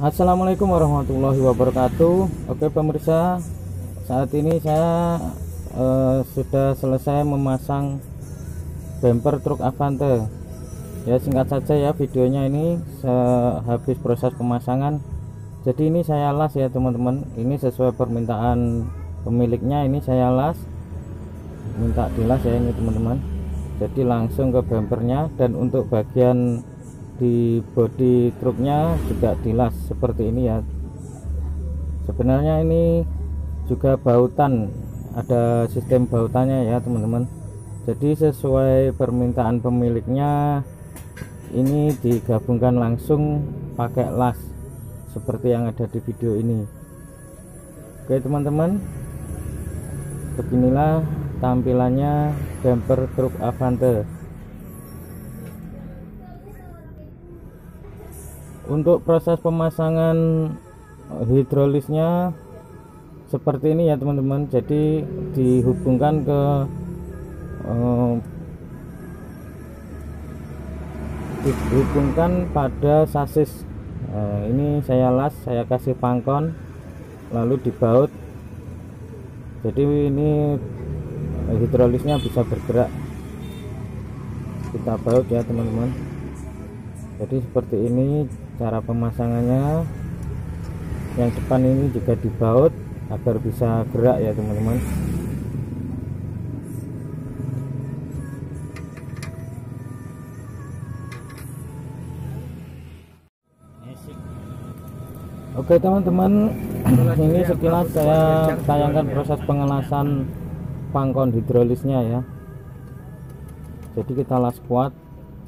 Assalamualaikum warahmatullahi wabarakatuh. Oke pemirsa Saat ini saya eh, Sudah selesai memasang Bumper truk Avante. Ya singkat saja ya videonya ini Habis proses pemasangan. Jadi ini saya las ya teman-teman. Ini sesuai permintaan pemiliknya Ini saya las. Minta dilas ya ini teman-teman. Jadi langsung ke bumpernya. Dan untuk bagian di bodi truknya juga dilas seperti ini ya. Sebenarnya ini juga bautan ada sistem bautannya ya teman-teman. Jadi sesuai permintaan pemiliknya ini digabungkan langsung pakai las seperti yang ada di video ini. Oke teman-teman. Beginilah tampilannya bumper truk Avante untuk proses pemasangan hidrolisnya seperti ini ya teman-teman. Jadi dihubungkan ke eh, dihubungkan pada sasis. Eh, ini saya las saya kasih pangkon lalu dibaut. Jadi ini hidrolisnya bisa bergerak. Kita baut ya teman-teman jadi seperti ini cara pemasangannya. Yang depan ini juga dibaut agar bisa gerak ya teman-teman. Oke teman-teman ini sekilas saya tayangkan proses pengelasan pangkon hidrolisnya ya. Jadi kita las kuat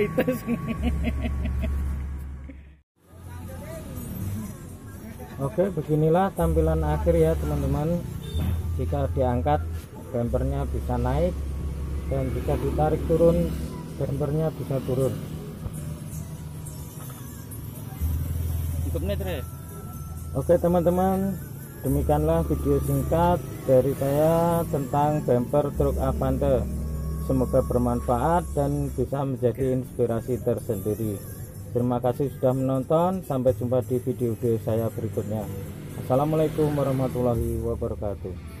itu Oke beginilah tampilan akhir ya teman-teman. Jika diangkat bumpernya bisa naik dan jika ditarik turun bumpernya bisa turun. Oke teman-teman. Demikianlah video singkat dari saya tentang bumper truk Avante semoga bermanfaat dan bisa menjadi inspirasi tersendiri. Terima kasih sudah menonton. Sampai jumpa di video-video saya berikutnya. Assalamualaikum warahmatullahi wabarakatuh.